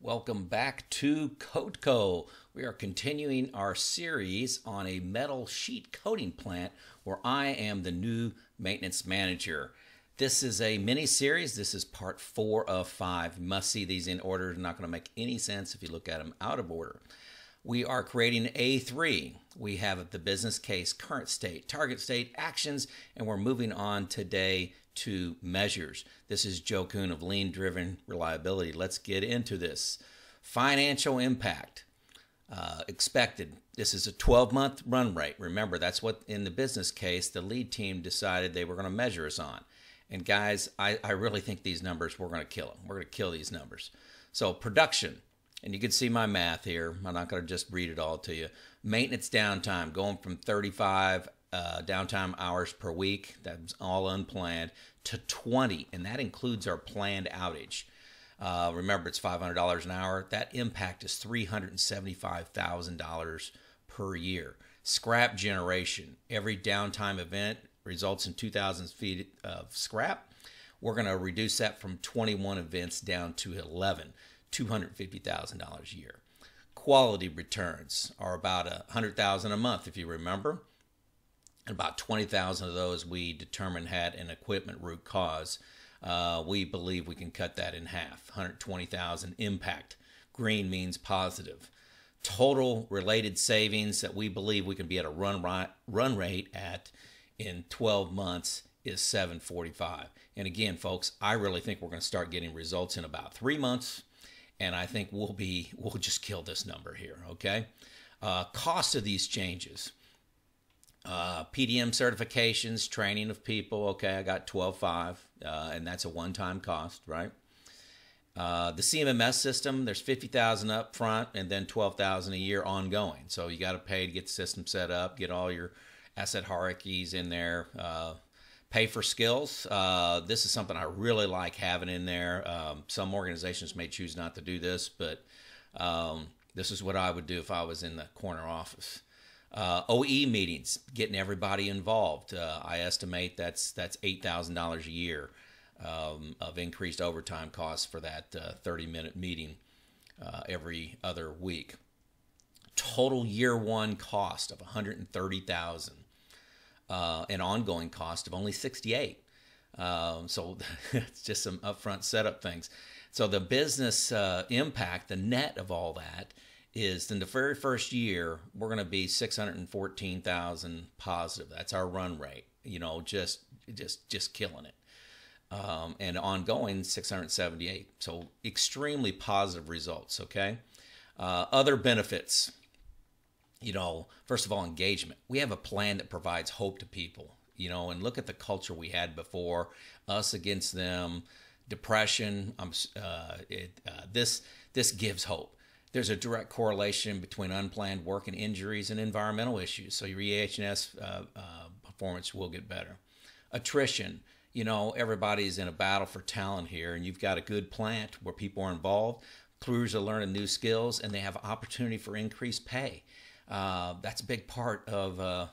Welcome back to Coatco. We are continuing our series on a metal sheet coating plant where I am the new maintenance manager. This is a mini series. This is part four of five. You must see these in order. It's not going to make any sense if you look at them out of order. We are creating A3. We have the business case, current state, target state, actions, and we're moving on today to measures. This is Joe Kuhn of Lean Driven Reliability. Let's get into this. Financial impact uh, expected. This is a 12 month run rate. Remember, that's what in the business case the lead team decided they were going to measure us on. And guys, I, I really think these numbers, we're going to kill them. We're going to kill these numbers. So, production, and you can see my math here. I'm not going to just read it all to you. Maintenance downtime going from 35 uh, downtime hours per week, that's all unplanned, to 20, and that includes our planned outage. Uh, remember, it's $500 an hour. That impact is $375,000 per year. Scrap generation, every downtime event results in 2,000 feet of scrap. We're going to reduce that from 21 events down to 11, $250,000 a year. Quality returns are about 100,000 a month, if you remember. And about 20,000 of those we determined had an equipment root cause. Uh, we believe we can cut that in half. 120,000 impact. Green means positive. Total related savings that we believe we can be at a run run rate at in 12 months is 745. And again, folks, I really think we're going to start getting results in about three months, and I think we'll be we'll just kill this number here. Okay, uh, cost of these changes. Uh, PDM certifications, training of people. Okay, I got 12.5, uh, and that's a one-time cost, right? Uh, the CMMS system, there's 50,000 up front and then 12,000 a year ongoing. So you got to pay to get the system set up, get all your asset hierarchies in there, uh, pay for skills. Uh, this is something I really like having in there. Um, some organizations may choose not to do this, but um, this is what I would do if I was in the corner office. Uh, OE meetings, getting everybody involved. Uh, I estimate that's that's eight thousand dollars a year um, of increased overtime costs for that uh, thirty minute meeting uh, every other week. Total year one cost of one hundred and thirty thousand, uh, an ongoing cost of only sixty eight. Um, so it's just some upfront setup things. So the business uh, impact, the net of all that is in the very first year we're going to be 614,000 positive. That's our run rate. You know, just just just killing it. Um, and ongoing 678. So extremely positive results. Okay. Uh, other benefits. You know, first of all, engagement. We have a plan that provides hope to people. You know, and look at the culture we had before, us against them, depression. Um, uh, it, uh, this this gives hope there's a direct correlation between unplanned work and injuries and environmental issues. So your EH&S uh, uh, performance will get better. Attrition, you know, everybody's in a battle for talent here, and you've got a good plant where people are involved. Crews are learning new skills, and they have opportunity for increased pay. Uh, that's a big part of, uh,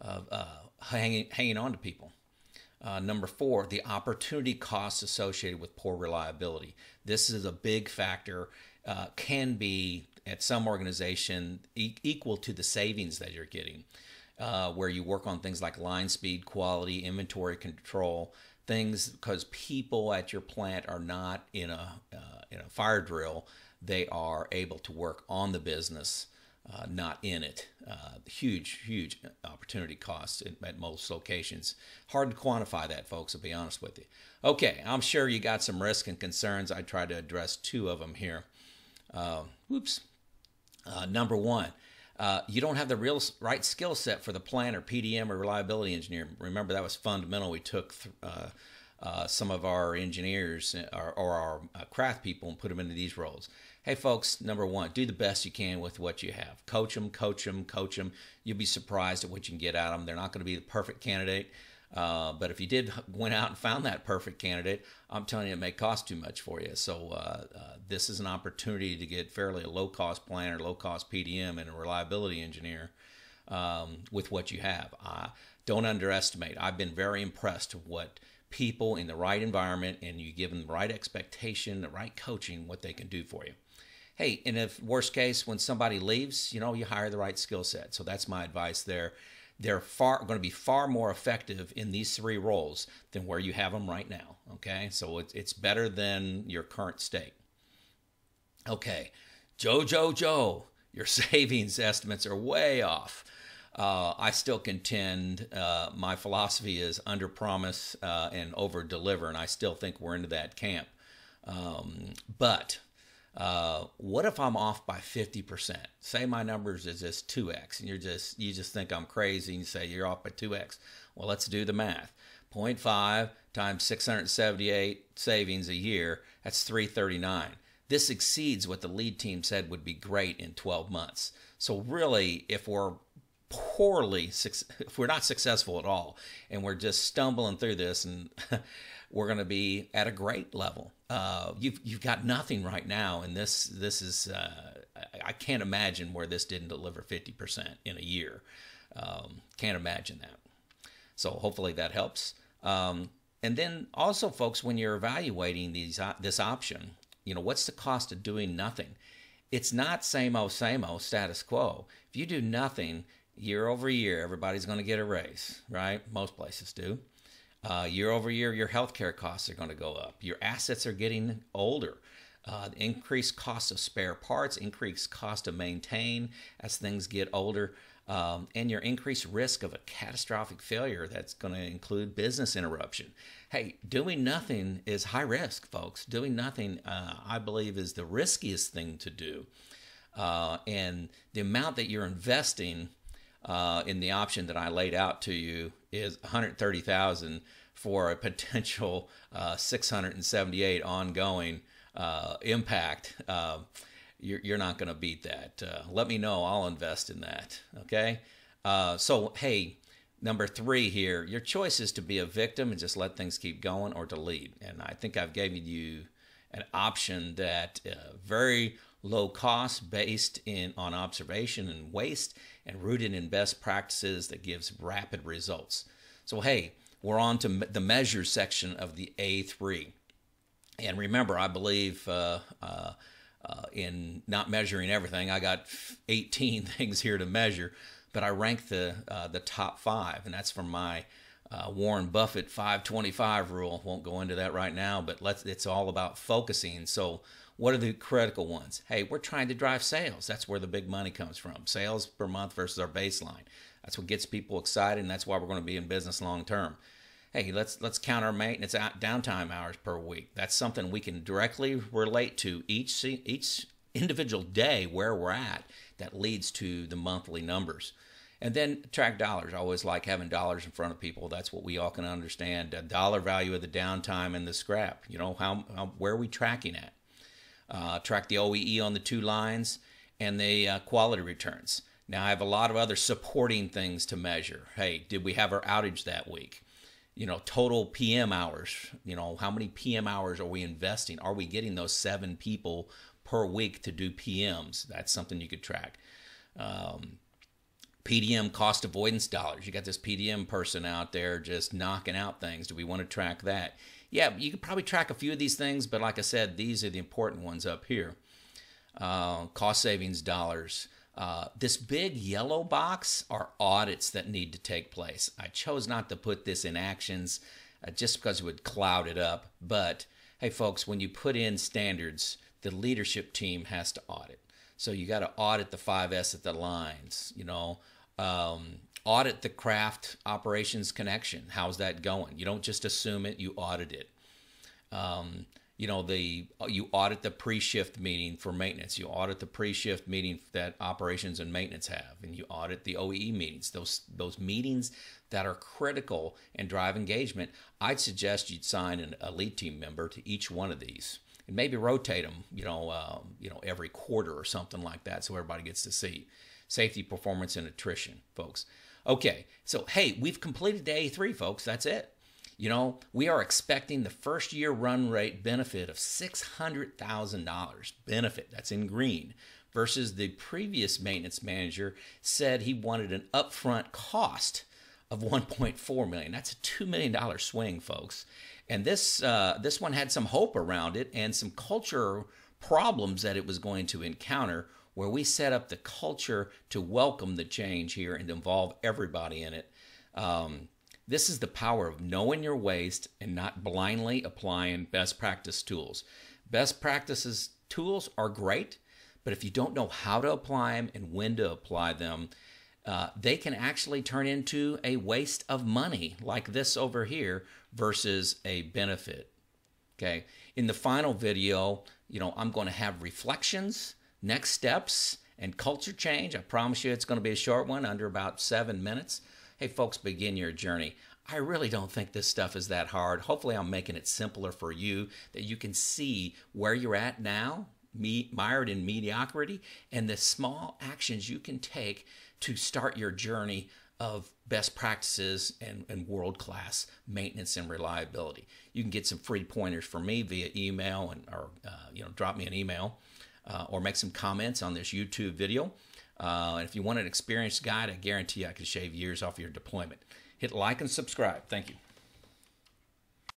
of uh, hanging hanging on to people. Uh, number four, the opportunity costs associated with poor reliability. This is a big factor uh, can be at some organization e- equal to the savings that you're getting, uh, where you work on things like line speed, quality, inventory control, things because people at your plant are not in a uh, in a fire drill; they are able to work on the business. Uh, not in it. Uh, huge, huge opportunity costs at, at, most locations. Hard to quantify that, folks, I'll be honest with you. Okay, I'm sure you got some risk and concerns. I tried to address two of them here. Uh, whoops. Uh, number one, uh, you don't have the real right skill set for the planner, PDM, or reliability engineer. Remember, that was fundamental. We took uh, uh, some of our engineers uh, or, or our craft people and put them into these roles. Hey, folks, number one, do the best you can with what you have. Coach them, coach them, coach them. You'll be surprised at what you can get out of them. They're not going to be the perfect candidate. Uh, but if you did went out and found that perfect candidate, I'm telling you, it may cost too much for you. So uh, uh, this is an opportunity to get fairly a low cost planner, low cost PDM, and a reliability engineer um, with what you have. don't underestimate. I've been very impressed with what people in the right environment and you give them the right expectation, the right coaching, what they can do for you. Hey, and if worst case, when somebody leaves, you know, you hire the right skill set. So that's my advice there. They're far going to be far more effective in these three roles than where you have them right now. Okay, so it's it's better than your current state. Okay, Joe, Joe, Joe, your savings estimates are way off. Uh, I still contend uh, my philosophy is under promise uh, and over deliver, and I still think we're into that camp. Um, but uh, what if I'm off by 50%? Say my numbers is just 2x, and you're just you just think I'm crazy, and you say you're off by 2x. Well, let's do the math. 0.5 times 678 savings a year, that's 339. This exceeds what the lead team said would be great in 12 months. So really, if we're poorly if we're not successful at all and we're just stumbling through this and we're going to be at a great level. Uh, you've you've got nothing right now and this this is uh, I can't imagine where this didn't deliver 50% in a year. Um, can't imagine that. So hopefully that helps. Um, and then also folks when you're evaluating these uh, this option you know what's the cost of doing nothing? It's not same old same old status quo. If you do nothing year over year, everybody's going to get a raise, right? Most places do. Uh, year over year, your healthcare costs are going to go up. Your assets are getting older. Uh, increased cost of spare parts, increased cost to maintain as things get older, um, and your increased risk of a catastrophic failure that's going to include business interruption. Hey, doing nothing is high risk, folks. Doing nothing, uh, I believe, is the riskiest thing to do. Uh, and the amount that you're investing uh, in the option that I laid out to you is 130,000 for a potential uh, 678 ongoing uh, impact. Uh, you're, you're, not going to beat that. Uh, let me know. I'll invest in that. Okay. Uh, so, hey, number three here, your choice is to be a victim and just let things keep going or to lead. And I think I've given you an option that very low cost based in on observation and waste and rooted in best practices that gives rapid results. So hey, we're on to the measures section of the A3. And remember, I believe uh, uh, uh, in not measuring everything, I got 18 things here to measure, but I rank the uh, the top five, and that's from my uh, Warren Buffett 525 rule. Won't go into that right now, but let's. It's all about focusing. So what are the critical ones? Hey, we're trying to drive sales. That's where the big money comes from. Sales per month versus our baseline. That's what gets people excited, and that's why we're going to be in business long term. Hey, let's let's count our maintenance out, downtime hours per week. That's something we can directly relate to each each individual day where we're at. That leads to the monthly numbers. And then track dollars. I always like having dollars in front of people. That's what we all can understand. A dollar value of the downtime and the scrap. You know how, how where are we tracking at? uh, track the OEE on the two lines, and the uh, quality returns. Now I have a lot of other supporting things to measure. Hey, did we have our outage that week? You know, total PM hours. You know, how many PM hours are we investing? Are we getting those seven people per week to do PMs? That's something you could track. Um, PDM cost avoidance dollars. You got this PDM person out there just knocking out things. Do we want to track that? yeah, you could probably track a few of these things, but like I said, these are the important ones up here. Uh, cost savings dollars. Uh, this big yellow box are audits that need to take place. I chose not to put this in actions uh, just because it would cloud it up. But hey, folks, when you put in standards, the leadership team has to audit. So you got to audit the 5S at the lines, you know, um, audit the craft operations connection. How's that going? You don't just assume it; you audit it. Um, you know the you audit the pre-shift meeting for maintenance. You audit the pre-shift meeting that operations and maintenance have, and you audit the OEE meetings. Those those meetings that are critical and drive engagement. I'd suggest you'd sign an, elite team member to each one of these and maybe rotate them. You know, um, you know every quarter or something like that, so everybody gets to see safety, performance, and attrition, folks. Okay, so hey, we've completed day three, folks. That's it. You know, we are expecting the first year run rate benefit of $600,000 benefit. That's in green versus the previous maintenance manager said he wanted an upfront cost of 1.4 million. That's a two million dollar swing, folks. And this uh, this one had some hope around it and some culture problems that it was going to encounter. Where we set up the culture to welcome the change here and involve everybody in it. Um, this is the power of knowing your waste and not blindly applying best practice tools. Best practices tools are great, but if you don't know how to apply them and when to apply them, uh, they can actually turn into a waste of money, like this over here, versus a benefit. Okay. In the final video, you know, I'm going to have reflections, next steps, and culture change. I promise you it's going to be a short one, under about seven minutes. Hey, folks, begin your journey. I really don't think this stuff is that hard. Hopefully, I'm making it simpler for you that you can see where you're at now, me, mired in mediocrity, and the small actions you can take to start your journey of best practices and, and world class maintenance and reliability. You can get some free pointers from me via email and or uh, you know drop me an email uh, or make some comments on this YouTube video. Uh, and if you want an experienced guide, I guarantee I can shave years off your deployment. Hit like and subscribe. Thank you.